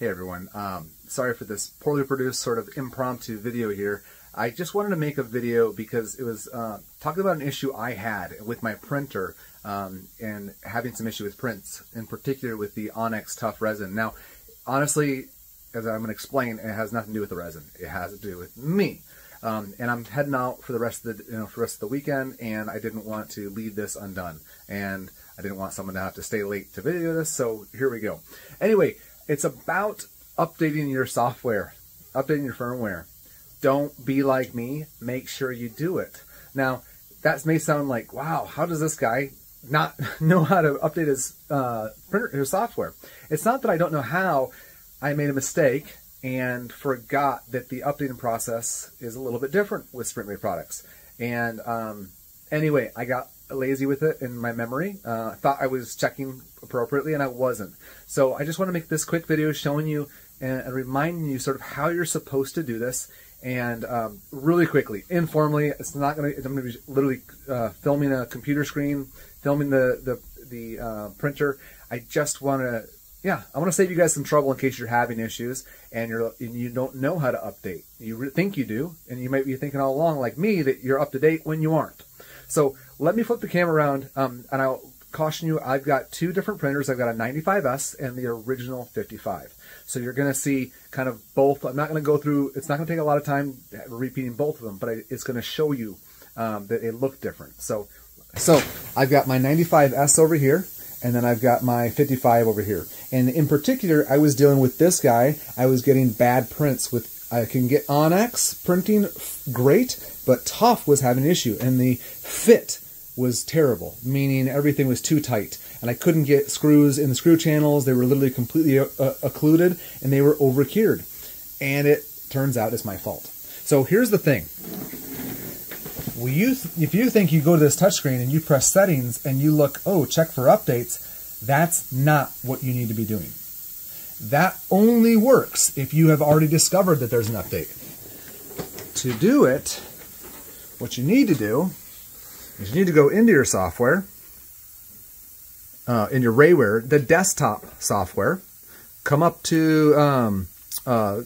Hey everyone, um, sorry for this poorly produced sort of impromptu video here. I just wanted to make a video because it was uh, talking about an issue I had with my printer um, and having some issue with prints, in particular with the OnX Tough resin. Now, honestly, as I'm going to explain, it has nothing to do with the resin. It has to do with me. Um, and I'm heading out for the rest of the you know for the rest of the weekend, and I didn't want to leave this undone, and I didn't want someone to have to stay late to video this. So here we go. Anyway, it's about updating your software, updating your firmware. Don't be like me. Make sure you do it. Now, that may sound like, wow, how does this guy not know how to update his uh, printer, his software? It's not that I don't know how. I made a mistake and forgot that the updating process is a little bit different with SprintRay products. And um, anyway, I got lazy with it in my memory. Uh, I thought I was checking appropriately and I wasn't. So I just want to make this quick video showing you and, and reminding you sort of how you're supposed to do this. And um, really quickly, informally, it's not going to, I'm going to be literally uh, filming a computer screen, filming the, the, the uh, printer. I just want to, yeah, I want to save you guys some trouble in case you're having issues and you're and you don't know how to update. You think you do, and you might be thinking all along, like me, that you're up to date when you aren't. So let me flip the camera around, um, and I'll caution you, I've got two different printers. I've got a 95S and the original 55. So you're going to see kind of both. I'm not going to go through, it's not going to take a lot of time repeating both of them, but it's going to show you um, that they look different. So, so I've got my 95S over here, and then I've got my 55 over here. And in particular, I was dealing with this guy. I was getting bad prints with, I can get OnX printing great, but Tough was having an issue, and the fit was terrible, meaning everything was too tight. And I couldn't get screws in the screw channels. They were literally completely uh, uh occluded and they were over cured. And it turns out it's my fault. So here's the thing. You if you think you go to this touchscreen and you press settings and you look, oh, check for updates, that's not what you need to be doing. That only works if you have already discovered that there's an update. To do it, what you need to do is you need to go into your software, uh, in your Rayware, the desktop software, come up to um, uh,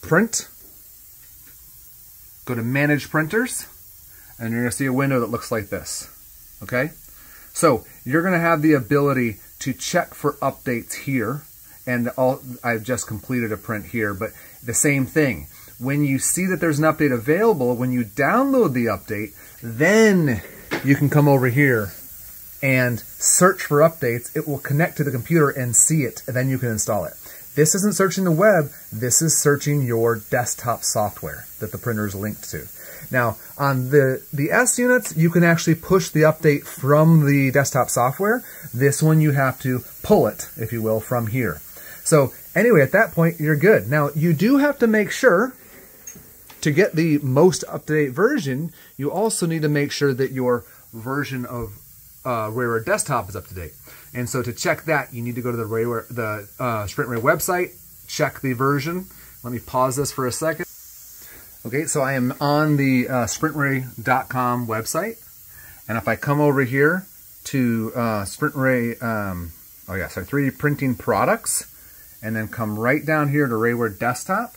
print, go to manage printers, and you're to see a window that looks like this. Okay? So you're going to have the ability to check for updates here. And all, I've just completed a print here, but the same thing. When you see that there's an update available, when you download the update, then you can come over here and search for updates. It will connect to the computer and see it, and then you can install it. This isn't searching the web, this is searching your desktop software that the printer is linked to. Now, on the, the S units, you can actually push the update from the desktop software. This one, you have to pull it, if you will, from here. So anyway, at that point, you're good. Now, you do have to make sure to get the most up-to-date version, you also need to make sure that your version of uh, Rayware Desktop is up to date. And so to check that, you need to go to the Rayware, the uh, SprintRay website, check the version. Let me pause this for a second. Okay, so I am on the uh, sprintray.com website. And if I come over here to uh, SprintRay, um, oh yeah, sorry, 3D printing products, and then come right down here to Rayware Desktop,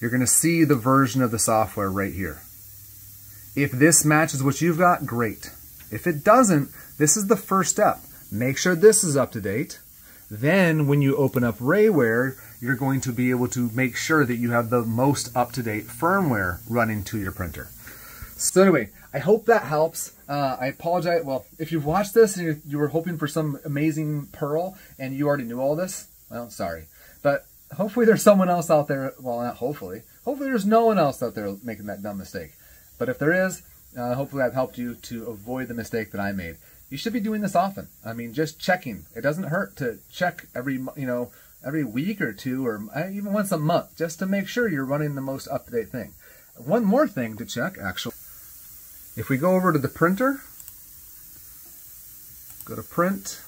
you're going to see the version of the software right here. If this matches what you've got, great. If it doesn't, this is the first step. Make sure this is up to date. Then when you open up Rayware, you're going to be able to make sure that you have the most up-to-date firmware running to your printer. So anyway, I hope that helps. Uh, I apologize. Well, if you've watched this and you, you were hoping for some amazing pearl and you already knew all this, well, sorry. But hopefully there's someone else out there, well, not hopefully, hopefully there's no one else out there making that dumb mistake. But if there is, uh, hopefully I've helped you to avoid the mistake that I made. You should be doing this often. I mean, just checking. It doesn't hurt to check every, you know, every week or two or uh, even once a month just to make sure you're running the most up-to-date thing. One more thing to check, actually. If we go over to the printer, go to print,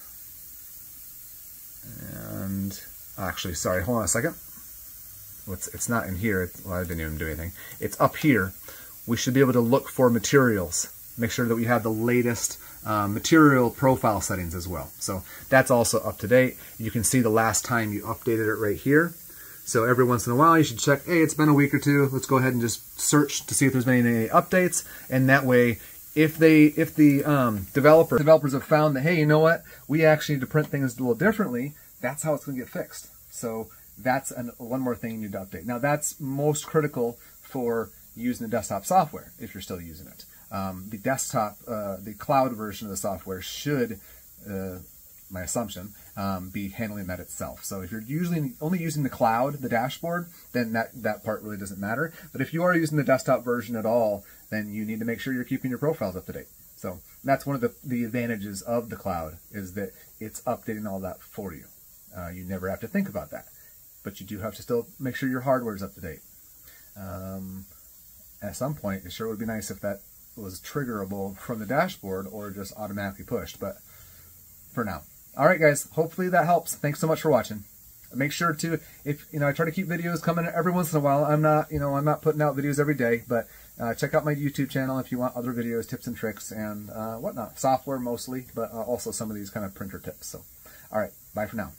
and actually, sorry, hold on a second. It's, it's not in here. well, I didn't even do anything. It's up here. We should be able to look for materials. Make sure that we have the latest uh, material profile settings as well. So that's also up to date. You can see the last time you updated it right here. So every once in a while you should check, hey, it's been a week or two. Let's go ahead and just search to see if there's been any updates. And that way, if they, if the um, developer, developers have found that, hey, you know what, we actually need to print things a little differently, that's how it's going to get fixed. So that's an, one more thing you need to update. Now that's most critical for using the desktop software if you're still using it um, the desktop, uh, the cloud version of the software should, uh, my assumption, um, be handling that itself. So if you're usually only using the cloud, the dashboard, then that, that part really doesn't matter. But if you are using the desktop version at all, then you need to make sure you're keeping your profiles up to date. So that's one of the, the advantages of the cloud is that it's updating all that for you. Uh, you never have to think about that. But you do have to still make sure your hardware is up to date. Um, at some point, it sure would be nice if that was triggerable from the dashboard or just automatically pushed, but for now. All right, guys, hopefully that helps. Thanks so much for watching. Make sure to, if, you know, I try to keep videos coming every once in a while. I'm not, you know, I'm not putting out videos every day, but uh, check out my YouTube channel if you want other videos, tips and tricks, and uh, whatnot. Software mostly, but uh, also some of these kind of printer tips. So, all right, bye for now.